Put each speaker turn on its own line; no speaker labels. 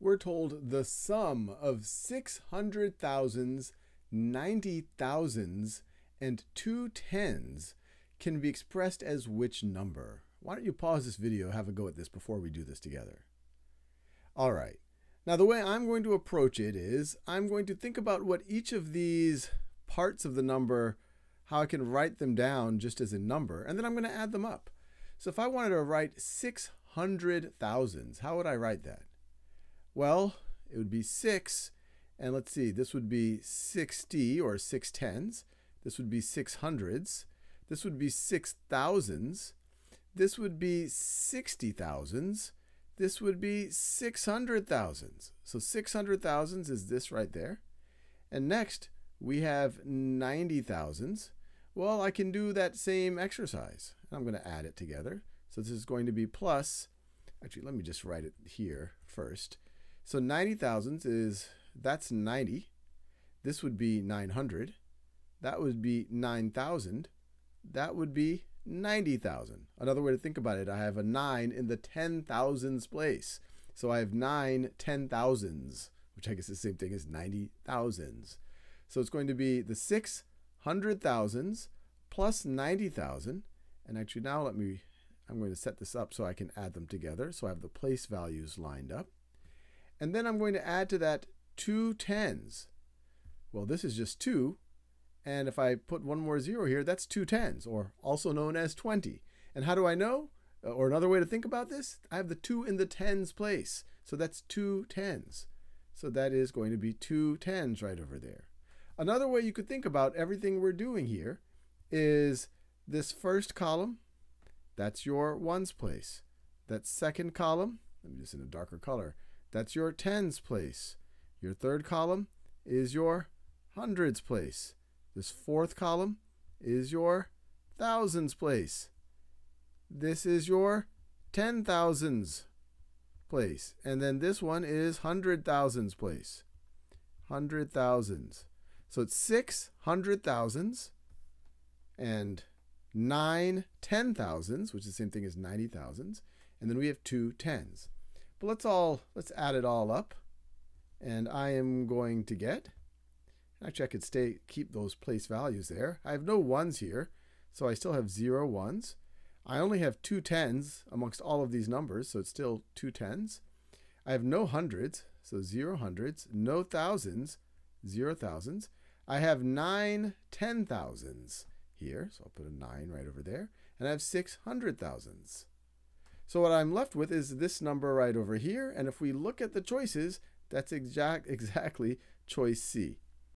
we're told the sum of six hundred thousands, ninety thousands, and two tens can be expressed as which number? Why don't you pause this video, have a go at this before we do this together? All right. Now the way I'm going to approach it is I'm going to think about what each of these parts of the number, how I can write them down just as a number, and then I'm going to add them up. So if I wanted to write 600 thousands, how would I write that? Well, it would be 6, and let's see, this would be 60 or 6 tens. This would be 600s. This would be 6 thousands. This would be 60 thousands. This would be 600 thousands. So 600 thousands is this right there. And next, we have 90 thousands. Well, I can do that same exercise. I'm going to add it together. So this is going to be plus, actually, let me just write it here first. So 90 thousands is, that's 90. This would be 900. That would be 9,000. That would be 90,000. Another way to think about it, I have a 9 in the 10,000s place. So I have 9 10,000s, which I guess is the same thing as 90,000s. So it's going to be the 600,000s plus 90,000. And actually now let me, I'm going to set this up so I can add them together. So I have the place values lined up. And then I'm going to add to that two tens. Well, this is just 2. And if I put one more zero here, that's two tens, or also known as 20. And how do I know? Uh, or another way to think about this, I have the 2 in the tens place. So that's two tens. So that is going to be two tens right over there. Another way you could think about everything we're doing here is this first column, that's your ones place. That second column, let me just in a darker color, that's your tens place. Your third column is your hundreds place. This fourth column is your thousands place. This is your ten thousands place. And then this one is hundred thousands place. Hundred thousands. So it's six hundred thousands and nine ten thousands, which is the same thing as ninety thousands. And then we have two tens. But let's all let's add it all up. And I am going to get Actually, I could stay keep those place values there. I have no ones here, so I still have zero ones. I only have two tens amongst all of these numbers, so it's still two tens. I have no hundreds, so zero hundreds, no thousands, zero thousands. I have nine ten thousands here, so I'll put a nine right over there, and I have six hundred thousands. So what I'm left with is this number right over here, and if we look at the choices, that's exact, exactly choice C.